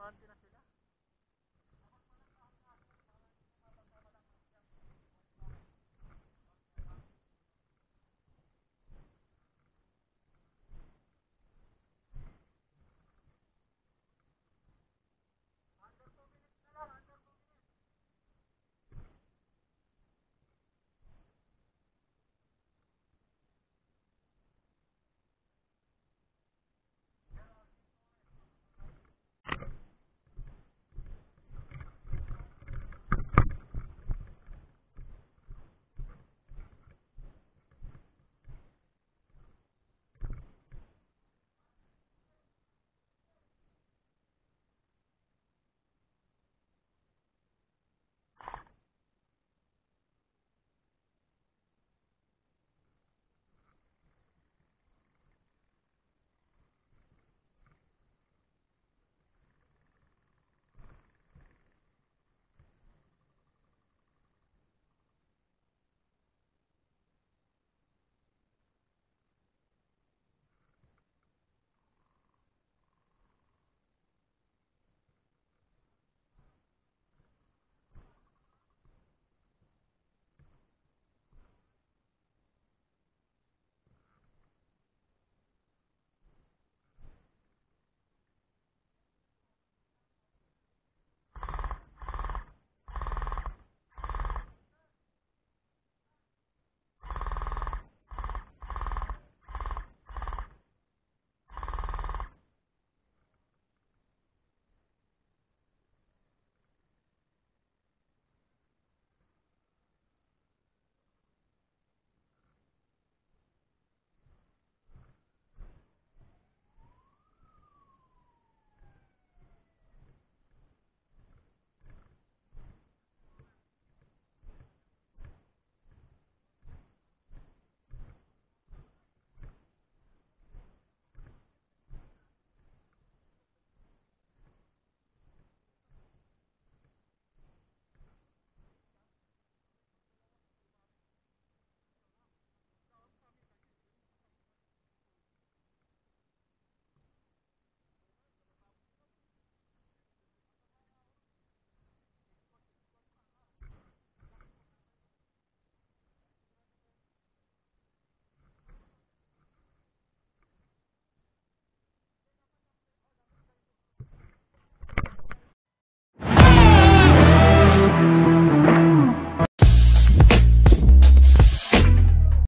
month